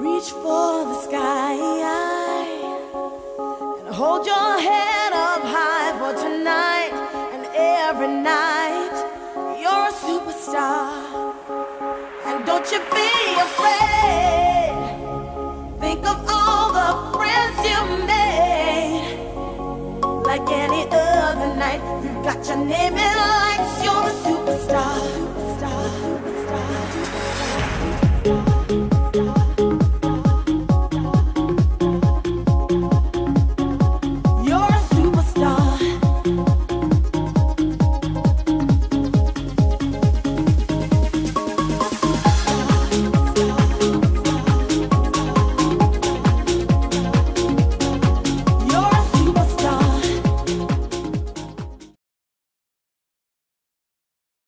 reach for the sky and hold your head up high for tonight and every night. You're a superstar, and don't you be afraid. Think of all the friends you made. Like any other night, you've got your name in lights. You're the superstar.